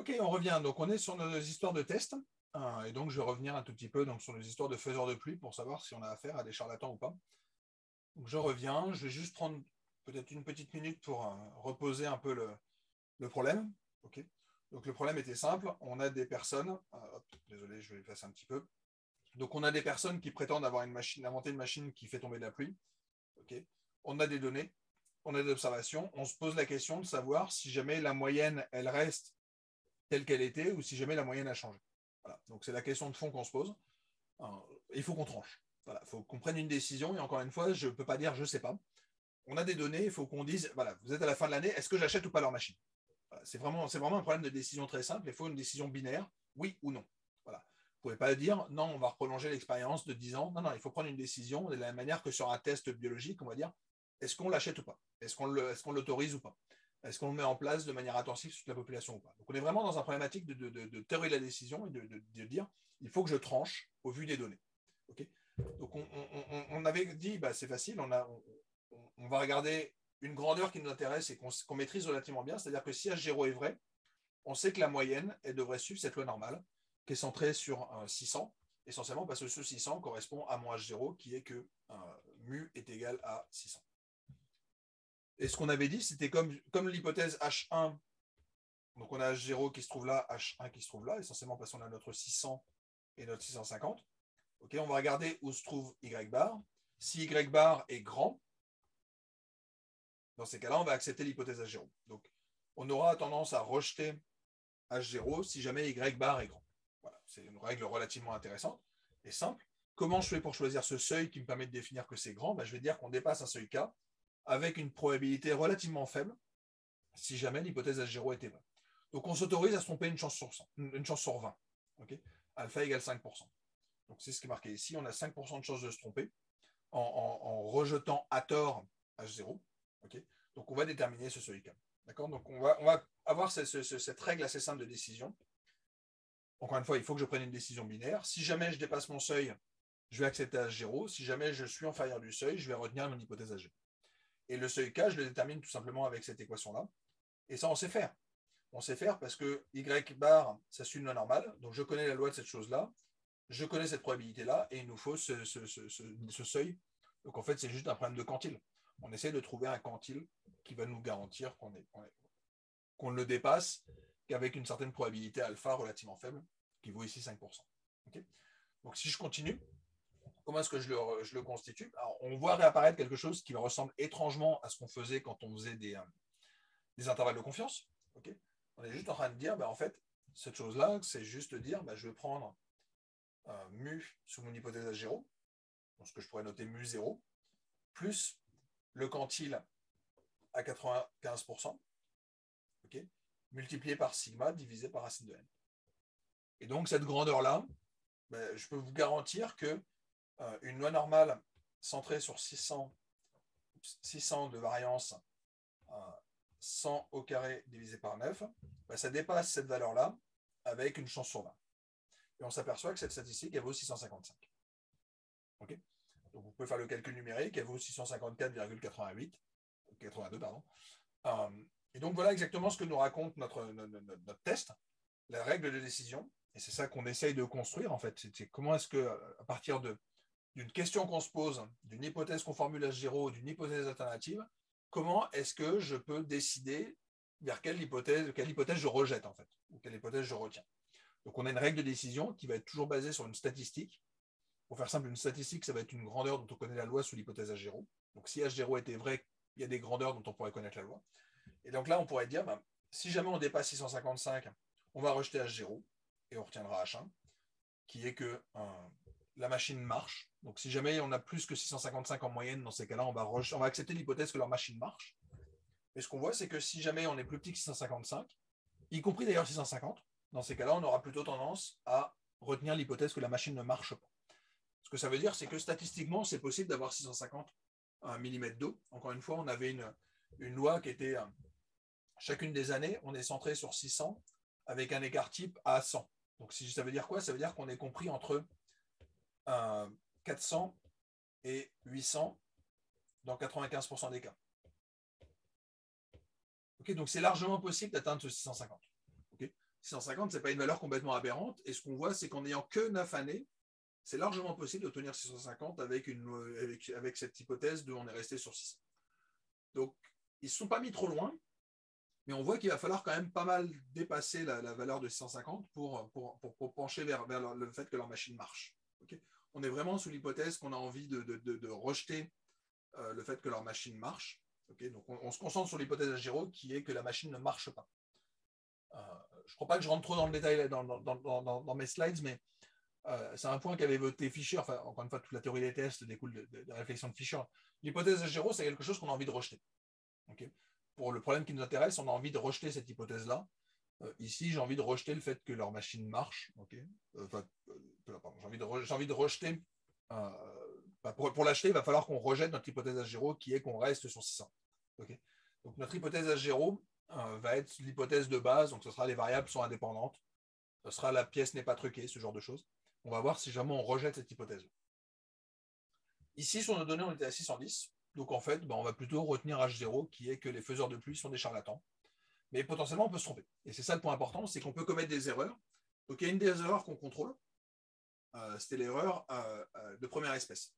Ok, on revient. Donc, on est sur nos histoires de tests. Euh, et donc, je vais revenir un tout petit peu donc, sur nos histoires de faiseurs de pluie pour savoir si on a affaire à des charlatans ou pas. Donc, je reviens. Je vais juste prendre peut-être une petite minute pour euh, reposer un peu le, problème. Ok. Le problème était simple. On a des personnes. Euh, désolé, je vais effacer un petit peu. Donc, on a des personnes qui prétendent avoir une machine, inventer une machine qui fait tomber de la pluie. Ok. On a des données. On a des observations. On se pose la question de savoir si jamais la moyenne, elle reste telle qu'elle était ou si jamais la moyenne a changé. Donc c'est la question de fond qu'on se pose. il faut qu'on tranche. Il faut qu'on prenne une décision. Et encore une fois, je ne peux pas dire je ne sais pas. On a des données, il faut qu'on dise, voilà, vous êtes à la fin de l'année, est-ce que j'achète ou pas leur machine? C'est vraiment, un problème de décision très simple. Il faut une décision binaire, oui ou non. Vous ne pouvez pas dire, non, on va prolonger l'expérience de 10 ans. Non, non, il faut prendre une décision de la même manière que sur un test biologique, on va dire, est-ce qu'on l'achète ou pas? Est-ce qu'on l'autorise ou pas? Est-ce qu'on le met en place de manière intensive sur toute la population ou pas? Donc on est vraiment dans un problématique de, théorie de la décision et de, dire il faut que je tranche au vu des données. Donc on, avait dit bah, c'est facile, on, va regarder une grandeur qui nous intéresse et qu'on maîtrise relativement bien, c'est-à-dire que si H0 est vrai, on sait que la moyenne, elle devrait suivre cette loi normale qui est centrée sur un 600, essentiellement parce que ce 600 correspond à mon H0 qui est que mu est égal à 600. Et ce qu'on avait dit, c'était comme, l'hypothèse H1. Donc on a H0 qui se trouve là, H1 qui se trouve là, essentiellement parce qu'on a notre 600 et notre 650. Ok, on va regarder où se trouve Y bar. Si Y bar est grand, dans ces cas-là, on va accepter l'hypothèse H0. Donc on aura tendance à rejeter H0 si jamais Y bar est grand. Voilà, c'est une règle relativement intéressante et simple. Comment je fais pour choisir ce seuil qui me permet de définir que c'est grand? Ben, Je vais dire qu'on dépasse un seuil K avec une probabilité relativement faible si jamais l'hypothèse H0 était vraie. Donc on s'autorise à se tromper une chance sur, 100, une chance sur 20. Alpha égale 5%. Donc c'est ce qui est marqué ici. On a 5% de chance de se tromper en, rejetant à tort H0. Donc on va déterminer ce seuil. D'accord? Donc on va, avoir cette, règle assez simple de décision. Encore une fois, il faut que je prenne une décision binaire. Si jamais je dépasse mon seuil, je vais accepter H0. Si jamais je suis inférieur du seuil, je vais retenir mon hypothèse H0. Et le seuil K, je le détermine tout simplement avec cette équation-là. Et ça, on sait faire. On sait faire parce que Y bar, ça suit une loi normale. Donc, je connais la loi de cette chose-là. Je connais cette probabilité-là. Et il nous faut ce, seuil. Donc, en fait, c'est juste un problème de quantile. On essaie de trouver un quantile qui va nous garantir qu'on ne le dépasse qu'avec une certaine probabilité alpha relativement faible, qui vaut ici 5%. Donc, si je continue, Comment est-ce que je le, constitue? On voit réapparaître quelque chose qui ressemble étrangement à ce qu'on faisait quand on faisait des, euh, intervalles de confiance. on est juste en train de dire, ben, en fait, cette chose-là, c'est juste dire, ben, je vais prendre euh, mu sous mon hypothèse à 0, ce que je pourrais noter mu 0, plus le quantile à 95%, multiplié par sigma divisé par racine de n. Et donc, cette grandeur-là, ben, je peux vous garantir que une loi normale centrée sur 600, 600 de variance 100 euh, au carré divisé par 9, bah, ça dépasse cette valeur-là avec une chance sur 20. Et on s'aperçoit que cette statistique, elle vaut 655. Donc vous pouvez faire le calcul numérique, elle vaut 654,88, 82, pardon. Euh, et donc voilà exactement ce que nous raconte notre, notre test, la règle de décision. Et c'est ça qu'on essaye de construire en fait. C'est comment est-ce que, à partir de d'une question qu'on se pose, d'une hypothèse qu'on formule à 0 d'une hypothèse alternative, comment est-ce que je peux décider vers quelle hypothèse, quelle hypothèse je rejette en fait, ou quelle hypothèse je retiens. Donc on a une règle de décision qui va être toujours basée sur une statistique. Pour faire simple, une statistique, ça va être une grandeur dont on connaît la loi sous l'hypothèse H0. Donc si H0 était vrai, il y a des grandeurs dont on pourrait connaître la loi. Et donc là, on pourrait dire, ben, si jamais on dépasse 655, on va rejeter H0 et on retiendra H1, qui est que machine marche. Donc, si jamais on a plus que 655 en moyenne, dans ces cas-là, on va, on va accepter l'hypothèse que leur machine marche. Et ce qu'on voit, c'est que si jamais on est plus petit que 655, y compris d'ailleurs 650, dans ces cas-là, on aura plutôt tendance à retenir l'hypothèse que la machine ne marche pas. Ce que ça veut dire, c'est que statistiquement, c'est possible d'avoir 650 mm d'eau. Encore une fois, on avait une, une loi qui était, euh, chacune des années, on est centré sur 600 avec un écart type à 100. Donc, si, ça veut dire quoi? Ça veut dire qu'on est compris entre 400 et 800 dans 95% des cas. donc c'est largement possible d'atteindre ce 650. 650, ce n'est pas une valeur complètement aberrante. Et ce qu'on voit, c'est qu'en n'ayant que 9 années, c'est largement possible d'obtenir 650 avec, une, avec, avec, cette hypothèse de on est resté sur 600. Donc, ils ne sont pas mis trop loin, mais on voit qu'il va falloir quand même pas mal dépasser la, valeur de 650 pour, pour, pour, pencher vers, vers, le fait que leur machine marche. On est vraiment sous l'hypothèse qu'on a envie de, de, de, rejeter euh, le fait que leur machine marche. Donc, on, se concentre sur l'hypothèse Agiro qui est que la machine ne marche pas. Euh, je ne crois pas que je rentre trop dans le détail dans, mes slides, mais euh, c'est un point qu'avait voté Fischer. Enfin, encore une fois, toute la théorie des tests découle de, la réflexion de Fischer. L'hypothèse Agiro, c'est quelque chose qu'on a envie de rejeter. Pour le problème qui nous intéresse, on a envie de rejeter cette hypothèse-là. Euh, ici, j'ai envie de rejeter le fait que leur machine marche. Enfin, j'ai envie, de rejeter. Bah, pour, l'acheter, il va falloir qu'on rejette notre hypothèse Agiro qui est qu'on reste sur 600. Donc notre hypothèse H0 euh, va être l'hypothèse de base, donc ce sera les variables sont indépendantes, ce sera la pièce n'est pas truquée, ce genre de choses. On va voir si jamais on rejette cette hypothèse. Ici, sur nos données, on était à 610. Donc en fait, ben, on va plutôt retenir H0 qui est que les faiseurs de pluie sont des charlatans. Mais potentiellement, on peut se tromper. Et c'est ça le point important, c'est qu'on peut commettre des erreurs. Donc il y a une des erreurs qu'on contrôle. Euh, c'était l'erreur euh, de première espèce.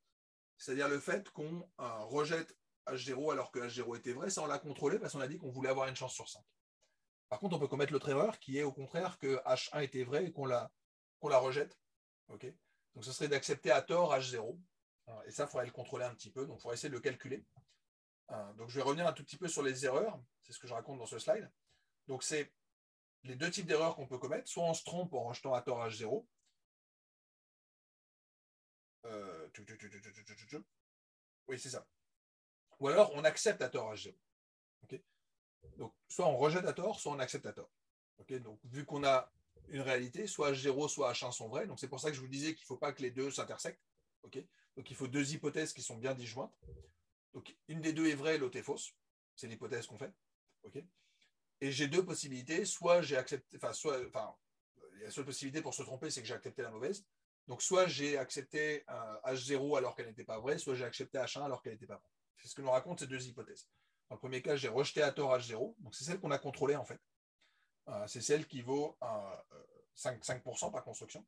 C'est-à-dire le fait qu'on rejette H0 alors que H0 était vrai, ça on l'a contrôlé parce qu'on a dit qu'on voulait avoir une chance sur 5. Par contre, on peut commettre l'autre erreur qui est au contraire que H1 était vrai et qu'on la, la rejette. Donc ce serait d'accepter à tort H0. Et ça, il faudrait le contrôler un petit peu. Donc il faudrait essayer de le calculer. Euh, donc je vais revenir un tout petit peu sur les erreurs. C'est ce que je raconte dans ce slide. Donc c'est les deux types d'erreurs qu'on peut commettre. Soit on se trompe en rejetant à tort H0. Euh, oui, c'est ça. Ou alors on accepte à tort H0. Donc, soit on rejette à tort, soit on accepte à tort. Donc, vu qu'on a une réalité, soit H0, soit H1 sont vrais. Donc, c'est pour ça que je vous disais qu'il ne faut pas que les deux s'intersectent. Donc, il faut deux hypothèses qui sont bien disjointes. Donc, une des deux est vraie, l'autre est fausse. C'est l'hypothèse qu'on fait. Et j'ai deux possibilités. Soit j'ai accepté, enfin, soit, enfin, la seule possibilité pour se tromper, c'est que j'ai accepté la mauvaise. Donc, soit j'ai accepté H0 alors qu'elle n'était pas vraie, soit j'ai accepté H1 alors qu'elle n'était pas vraie. C'est ce que nous racontent ces deux hypothèses. Dans le premier cas, j'ai rejeté à tort H0, donc c'est celle qu'on a contrôlée en fait. Euh, c'est celle qui vaut 5%, 5 par construction.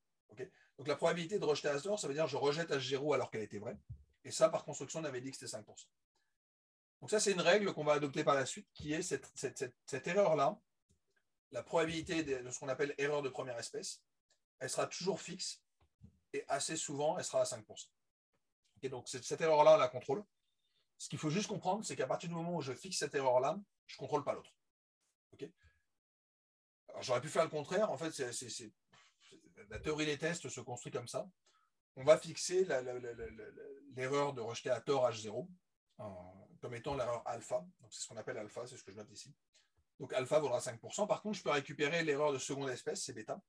donc la probabilité de rejeter à tort, ça veut dire que je rejette H0 alors qu'elle était vraie. Et ça, par construction, on avait dit que c'était 5%. Donc ça, c'est une règle qu'on va adopter par la suite, qui est cette, erreur-là, la probabilité de, ce qu'on appelle erreur de première espèce, elle sera toujours fixe et assez souvent, elle sera à 5%. donc cette erreur-là, on la contrôle. Ce qu'il faut juste comprendre, c'est qu'à partir du moment où je fixe cette erreur-là, je ne contrôle pas l'autre. j'aurais pu faire le contraire. En fait, la théorie des tests se construit comme ça. On va fixer l'erreur de rejeter à tort H0 comme étant l'erreur alpha. c'est ce qu'on appelle alpha, c'est ce que je note ici. Donc alpha vaudra 5%. Par contre, je peux récupérer l'erreur de seconde espèce, c'est bêta.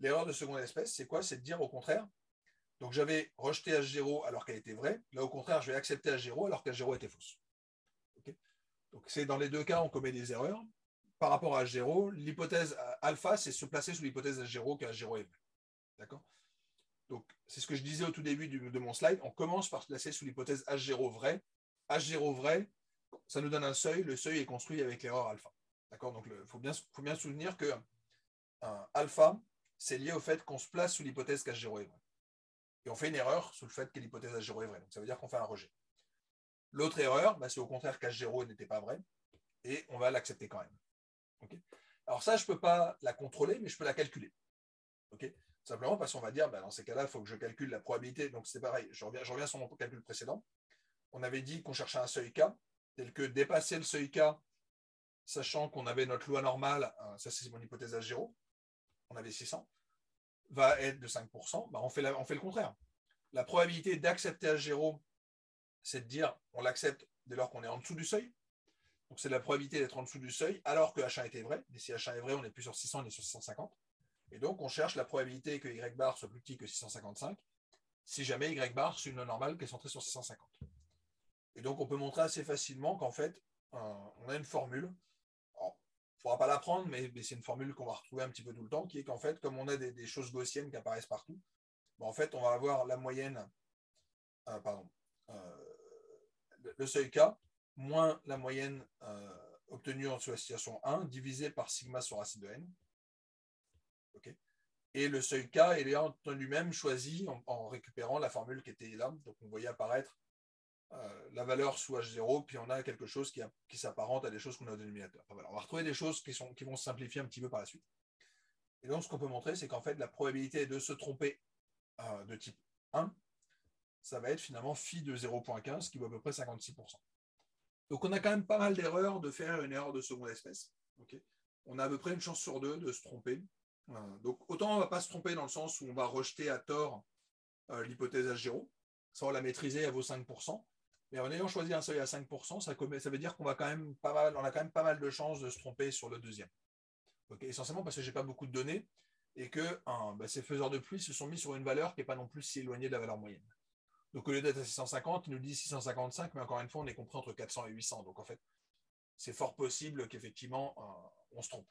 L'erreur de seconde espèce, c'est quoi? C'est de dire au contraire, donc j'avais rejeté H0 alors qu'elle était vraie. Là, au contraire, je vais accepter H0 alors qu'H0 était fausse. Donc c'est dans les deux cas, on commet des erreurs. Par rapport à H0, l'hypothèse alpha, c'est se placer sous l'hypothèse H0 qu'H0 est vrai. D'accord? Donc c'est ce que je disais au tout début de mon slide. On commence par se placer sous l'hypothèse H0 vrai. H0 vrai, ça nous donne un seuil. Le seuil est construit avec l'erreur alpha. D'accord? Donc il faut bien, faut souvenir que alpha, c'est lié au fait qu'on se place sous l'hypothèse qu'H0 est vrai et on fait une erreur sur le fait que l'hypothèse H0 est vraie. Donc ça veut dire qu'on fait un rejet. L'autre erreur, bah, c'est au contraire qu'H0 n'était pas vrai, et on va l'accepter quand même. Alors ça, je ne peux pas la contrôler, mais je peux la calculer. Simplement parce qu'on va dire, bah, dans ces cas-là, il faut que je calcule la probabilité. Donc c'est pareil, je reviens, sur mon calcul précédent. On avait dit qu'on cherchait un seuil K, tel que dépasser le seuil K, sachant qu'on avait notre loi normale, hein, ça c'est mon hypothèse H0, on avait 600 va être de 5%, bah, on, fait on fait le contraire. La probabilité d'accepter H0, c'est de dire on l'accepte dès lors qu'on est en dessous du seuil. Donc c'est la probabilité d'être en dessous du seuil alors que H1 était vrai. Mais si H1 est vrai, on n'est plus sur 600, on est sur 650. Et donc on cherche la probabilité que Y bar soit plus petit que 655 si jamais Y bar suit une normale qui est centrée sur 650. Et donc on peut montrer assez facilement qu'en fait, on a une formule ne pourra pas l'apprendre, mais, mais c'est une formule qu'on va retrouver un petit peu tout le temps, qui est qu'en fait, comme on a des, choses gaussiennes qui apparaissent partout, ben, en fait, on va avoir la moyenne, euh, pardon, euh, le, seuil K, moins la moyenne euh, obtenue sur la situation 1, divisé par sigma sur racine de n. et le seuil K est en lui-même choisi en, récupérant la formule qui était là. Donc on voyait apparaître euh, la valeur sous H0, puis on a quelque chose qui, qui s'apparente à des choses qu'on a au dénominateur. on va retrouver des choses qui, sont, qui vont se simplifier un petit peu par la suite. Et donc ce qu'on peut montrer, c'est qu'en fait, la probabilité de se tromper euh, de type 1, ça va être finalement phi de 0.15, qui vaut à peu près 56%. Donc on a quand même pas mal d'erreurs de faire une erreur de seconde espèce. on a à peu près une chance sur deux de se tromper. Euh, donc autant on ne va pas se tromper dans le sens où on va rejeter à tort euh, l'hypothèse H0, ça on la maîtriser à vos 5%, mais en ayant choisi un seuil à 5%, ça, veut dire qu'on va quand même pas mal, on a quand même pas mal de chances de se tromper sur le deuxième. essentiellement parce que je n'ai pas beaucoup de données et que bah, ces faiseurs de pluie se sont mis sur une valeur qui n'est pas non plus si éloignée de la valeur moyenne. Donc au lieu d'être à 650, il nous dit 655, mais encore une fois, on est compris entre 400 et 800. Donc en fait, c'est fort possible qu'effectivement, on se trompe.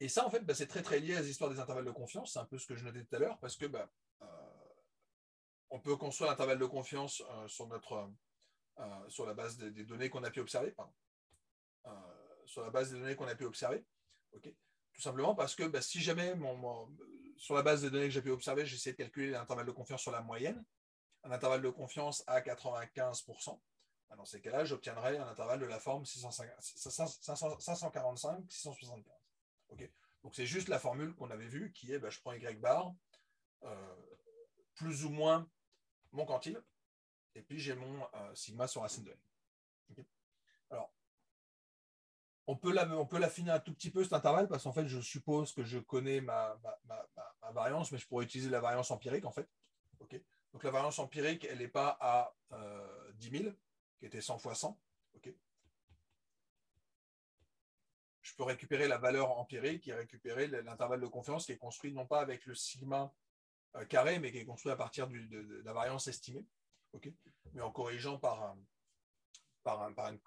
Et ça, en fait, bah, c'est très très lié à l'histoire des intervalles de confiance. C'est un peu ce que je notais tout à l'heure, parce que bah, euh, on peut construire l'intervalle de confiance euh, sur, notre, sur la base des, données qu'on a pu observer. sur la base des données qu'on a pu observer. Tout simplement parce que bah, si jamais, sur la base des données que j'ai pu observer, j'essaie de calculer l'intervalle de confiance sur la moyenne, un intervalle de confiance à 95%, dans ces cas-là, j'obtiendrai un intervalle de la forme 545-675. Donc c'est juste la formule qu'on avait vue qui est bah, je prends y bar, euh, plus ou moins mon quantile, et puis j'ai mon euh, sigma sur racine de n. Alors, on peut, l'affiner un tout petit peu cet intervalle parce qu'en fait, je suppose que je connais ma, variance, mais je pourrais utiliser la variance empirique en fait. Donc la variance empirique, elle n'est pas à 10 euh, 000, qui était 100 fois 100 je peux récupérer la valeur empirique et récupérer l'intervalle de confiance qui est construit non pas avec le sigma euh, carré, mais qui est construit à partir de, la variance estimée, mais en corrigeant par, par, une,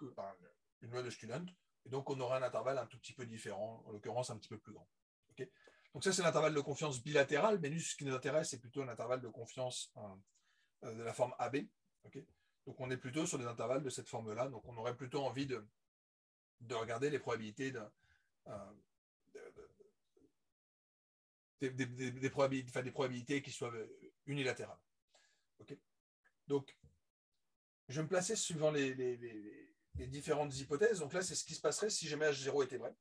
loi de student. Et donc, on aura un intervalle un tout petit peu différent, en l'occurrence un petit peu plus grand. donc, ça, c'est l'intervalle de confiance bilatéral, mais nous, ce qui nous intéresse, c'est plutôt l'intervalle de confiance euh, de la forme AB. donc, on est plutôt sur des intervalles de cette forme-là. Donc, on aurait plutôt envie de, de regarder les probabilités de, euh, des, probabilités, qui soient unilatérales. Donc, je vais me placer suivant les, différentes hypothèses. Donc là, c'est ce qui se passerait si jamais H0 était vrai.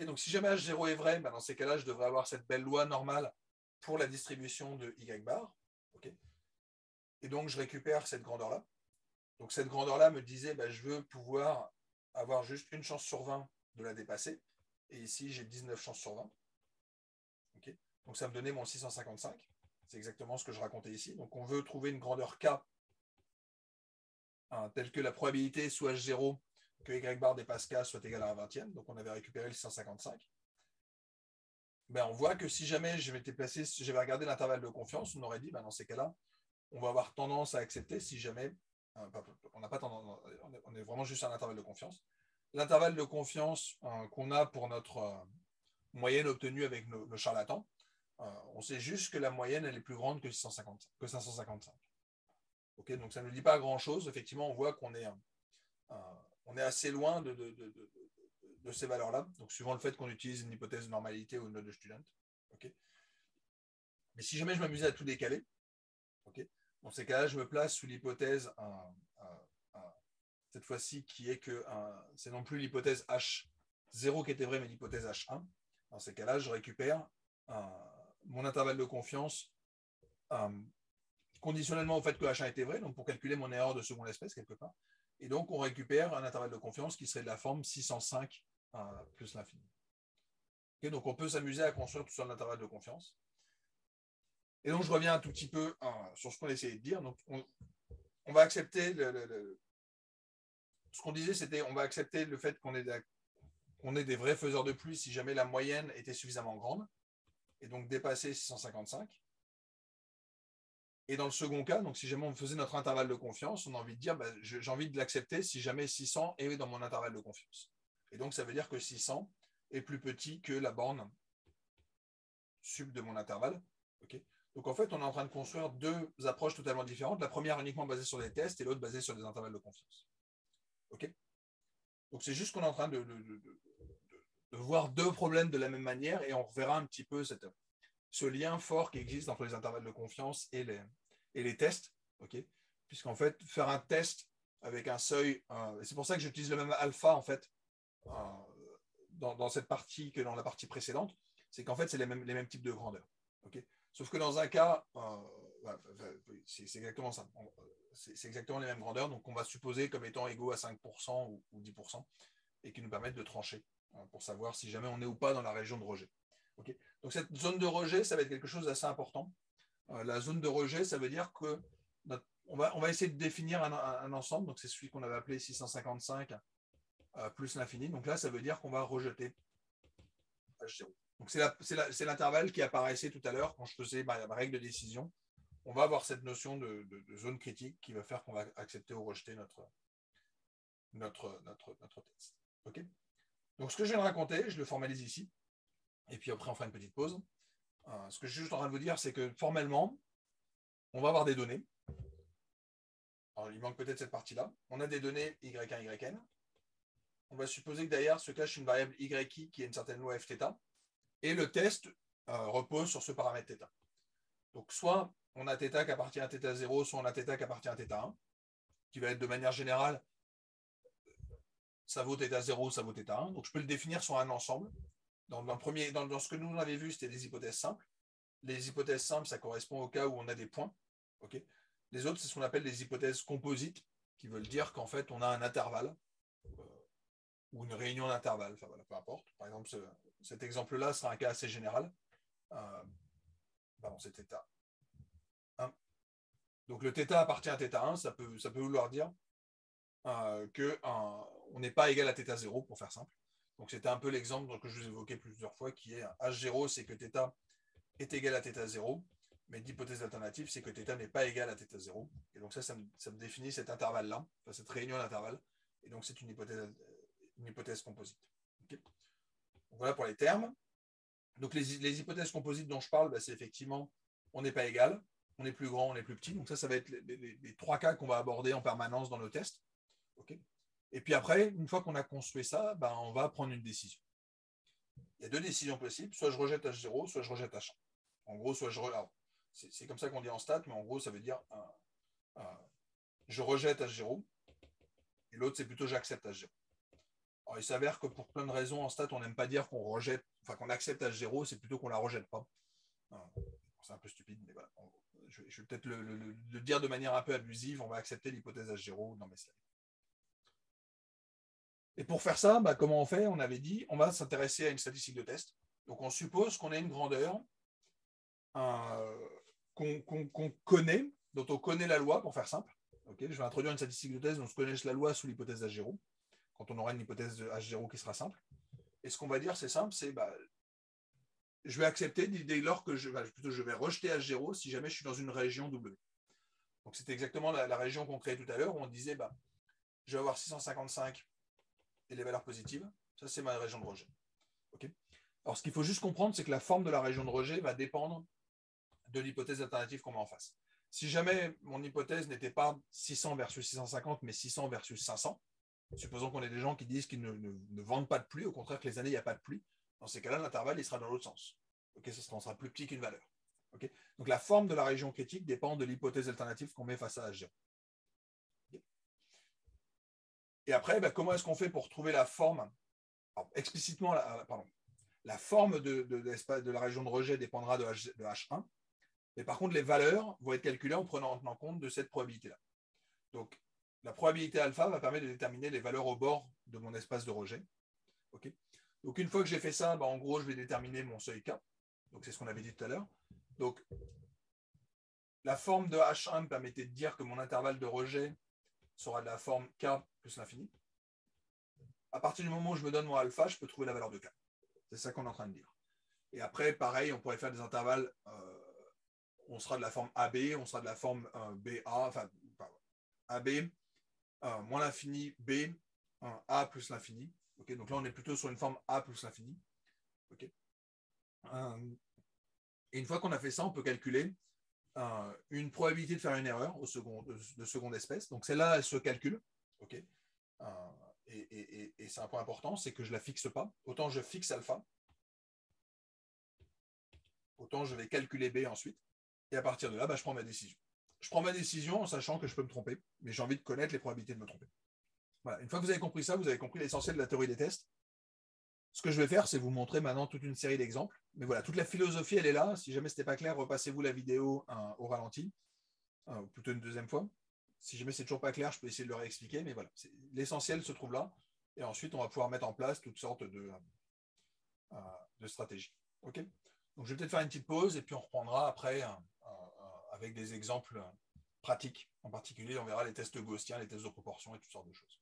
donc si jamais H0 est vrai, ben, dans ces cas-là, je devrais avoir cette belle loi normale pour la distribution de Y bar. Et donc, je récupère cette grandeur-là. Donc cette grandeur-là me disait, bah, je veux pouvoir avoir juste une chance sur 20 de la dépasser. Et ici, j'ai 19 chances sur 20. Donc ça me donnait mon 655. C'est exactement ce que je racontais ici. Donc on veut trouver une grandeur K hein, telle que la probabilité soit H0 que Y bar dépasse K soit égale à un vingtième. Donc on avait récupéré le 655. Ben, on voit que si jamais placé, j'avais regardé l'intervalle de confiance, on aurait dit, ben, dans ces cas-là, on va avoir tendance à accepter si jamais euh, on n'a pas on est vraiment juste à un intervalle de confiance. L'intervalle de confiance euh, qu'on a pour notre euh, moyenne obtenue avec nos, charlatans, on sait juste que la moyenne elle est plus grande que, 650, que 555. donc ça ne nous dit pas grand-chose. Effectivement, on voit qu'on est, assez loin de, ces valeurs-là. Donc suivant le fait qu'on utilise une hypothèse de normalité ou une note de student. Mais si jamais je m'amusais à tout décaler, dans ces cas-là, je me place sous l'hypothèse, cette fois-ci, qui est que c'est non plus l'hypothèse H0 qui était vraie, mais l'hypothèse H1. Dans ces cas-là, je récupère mon intervalle de confiance conditionnellement au fait que H1 était vrai, donc pour calculer mon erreur de seconde espèce quelque part. Et donc, on récupère un intervalle de confiance qui serait de la forme 605 plus l'infini. donc, on peut s'amuser à construire tout ça en intervalle de confiance. Et donc, je reviens un tout petit peu hein, sur ce qu'on essayait de dire. Donc, on, va accepter le, ce qu'on disait, c'était on va accepter le fait qu'on ait, des vrais faiseurs de pluie si jamais la moyenne était suffisamment grande, et donc dépasser 655. Et dans le second cas, donc si jamais on faisait notre intervalle de confiance, on a envie de dire, bah, j'ai envie de l'accepter si jamais 600 est dans mon intervalle de confiance. Et donc ça veut dire que 600 est plus petit que la borne sub de mon intervalle. ok? Donc en fait, on est en train de construire deux approches totalement différentes. La première uniquement basée sur des tests et l'autre basée sur des intervalles de confiance. OK? Donc c'est juste qu'on est en train de, voir deux problèmes de la même manière et on verra un petit peu ce lien fort qui existe entre les intervalles de confiance et les, et tests. ok? Puisqu'en fait, faire un test avec un seuil, euh, c'est pour ça que j'utilise le même alpha en fait dans, cette partie que dans la partie précédente, c'est qu'en fait, c'est les mêmes, les mêmes types de grandeur. ok? Sauf que dans un cas, euh, c'est exactement ça. C'est exactement les mêmes grandeurs, donc on va supposer comme étant égaux à 5% ou, ou 10%, et qui nous permettent de trancher hein, pour savoir si jamais on est ou pas dans la région de rejet. Donc cette zone de rejet, ça va être quelque chose d'assez important. Euh, la zone de rejet, ça veut dire que on, va, on va essayer de définir un, ensemble. Donc c'est celui qu'on avait appelé 655 euh, plus l'infini. Donc là, ça veut dire qu'on va rejeter H0. C'est l'intervalle qui apparaissait tout à l'heure quand je faisais ma, règle de décision. On va avoir cette notion de, zone critique qui va faire qu'on va accepter ou rejeter notre, notre. Donc ce que je viens de raconter, je le formalise ici. Et puis après, on fera une petite pause. Euh, ce que je suis juste en train de vous dire, c'est que formellement, on va avoir des données. Alors, il manque peut-être cette partie-là. On a des données y1, yn. On va supposer que derrière se cache une variable yi qui est une certaine loi f Et le test euh, repose sur ce paramètre θ. Donc, soit on a θ qui appartient à θ0, soit on a θ qui appartient à θ1, qui va être de manière générale, ça vaut θ0, ça vaut θ1. Donc, je peux le définir sur un ensemble. Dans, le premier, dans, ce que nous avons vu, c'était des hypothèses simples. Les hypothèses simples, ça correspond au cas où on a des points. les autres, c'est ce qu'on appelle des hypothèses composites, qui veulent dire qu'en fait, on a un intervalle euh, ou une réunion d'intervalle. Enfin, voilà, peu importe. Par exemple, cet exemple-là sera un cas assez général. Euh, pardon, c'est θ1. Donc le θ appartient à θ1, ça peut, ça peut vouloir dire euh, qu'on n'est pas égal à θ0, pour faire simple. Donc c'était un peu l'exemple que je vous évoquais plusieurs fois, qui est H0, c'est que θ est égal à θ0, mais l'hypothèse alternative, c'est que θ n'est pas égal à θ0. Et donc ça, ça me, définit cet intervalle-là, cette réunion d'intervalle. Et donc c'est une hypothèse, une hypothèse composite. voilà pour les termes. Donc les, hypothèses composites dont je parle, bah, c'est effectivement on n'est pas égal, on est plus grand, on est plus petit. Donc ça, ça va être les, trois cas qu'on va aborder en permanence dans nos tests. Et puis après, une fois qu'on a construit ça, ben, on va prendre une décision. Il y a deux décisions possibles, soit je rejette H0, soit je rejette H1. En gros, soit je c'est comme ça qu'on dit en stat, mais en gros, ça veut dire je rejette H0, et l'autre, c'est plutôt j'accepte H0. Il s'avère que pour plein de raisons, en stat, on n'aime pas dire qu'on rejette, enfin qu'on accepte H0, c'est plutôt qu'on la rejette pas. C'est un peu stupide, mais voilà. Je, vais peut-être le, dire de manière un peu abusive, on va accepter l'hypothèse H0 dans mes slides. Et pour faire ça, bah, comment on fait? On avait dit, on va s'intéresser à une statistique de test. Donc on suppose qu'on a une grandeur qu'on connaît, dont on connaît la loi, pour faire simple. je vais introduire une statistique de test dont on connaît la loi sous l'hypothèse H0, quand on aura une hypothèse de H0 qui sera simple. Et ce qu'on va dire, c'est simple, c'est bah, je vais accepter dès lors que je, bah, plutôt, je vais rejeter H0 si jamais je suis dans une région W. Donc c'était exactement la, région qu'on créait tout à l'heure où on disait bah, je vais avoir 655 et les valeurs positives. Ça, c'est ma région de rejet. Alors, ce qu'il faut juste comprendre, c'est que la forme de la région de rejet va dépendre de l'hypothèse alternative qu'on met en face. Si jamais mon hypothèse n'était pas 600 versus 650, mais 600 versus 500, supposons qu'on ait des gens qui disent qu'ils ne, vendent pas de pluie, au contraire que les années, il n'y a pas de pluie, dans ces cas-là, l'intervalle, il sera dans l'autre sens. Ok, ça sera, plus petit qu'une valeur. Donc la forme de la région critique dépend de l'hypothèse alternative qu'on met face à H0. Et après, ben, comment est-ce qu'on fait pour trouver la forme? Explicitement, la, la forme de, de, la région de rejet dépendra de, H, 1 mais par contre, les valeurs vont être calculées en prenant en compte de cette probabilité-là. Donc, la probabilité alpha va permettre de déterminer les valeurs au bord de mon espace de rejet. Donc, une fois que j'ai fait ça, ben, en gros, je vais déterminer mon seuil K. Donc, c'est ce qu'on avait dit tout à l'heure. Donc, la forme de H1 me permettait de dire que mon intervalle de rejet sera de la forme K plus l'infini. À partir du moment où je me donne mon alpha, je peux trouver la valeur de K. C'est ça qu'on est en train de dire. Et après, pareil, on pourrait faire des intervalles. Euh, on sera de la forme AB, on sera de la forme euh, BA, enfin, AB, euh, moins l'infini, B, A plus l'infini. donc là, on est plutôt sur une forme A plus l'infini. et une fois qu'on a fait ça, on peut calculer une probabilité de faire une erreur au second, de, seconde espèce. Donc celle-là, elle se calcule. euh, et c'est un point important, c'est que je ne la fixe pas. Autant je fixe alpha, autant je vais calculer B ensuite. Et à partir de là, bah, je prends ma décision. Je prends ma décision en sachant que je peux me tromper, mais j'ai envie de connaître les probabilités de me tromper. Voilà. Une fois que vous avez compris ça, vous avez compris l'essentiel de la théorie des tests. Ce que je vais faire, c'est vous montrer maintenant toute une série d'exemples. Mais voilà, toute la philosophie, elle est là. Si jamais ce n'était pas clair, repassez-vous la vidéo hein, au ralenti, hein, ou plutôt une deuxième fois. Si jamais c'est toujours pas clair, je peux essayer de le réexpliquer. Mais voilà, l'essentiel se trouve là. Et ensuite, on va pouvoir mettre en place toutes sortes de, euh, stratégies. Donc, je vais peut-être faire une petite pause et puis on reprendra après euh, avec des exemples pratiques. En particulier, on verra les tests gaussiens, les tests de proportion et toutes sortes de choses.